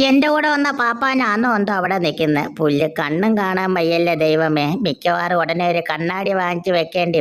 എന്റെ കൂടെ വന്ന പാപ്പാനാന്നോ എന്തോ അവിടെ നിൽക്കുന്നത് പുല്ല് കണ്ണും കാണാൻ വയ്യല്ലേ ദൈവമേ. മിക്കവാറും ഉടനെ ഒരു കണ്ണാടി വാങ്ങിച്ചു വെക്കേണ്ടി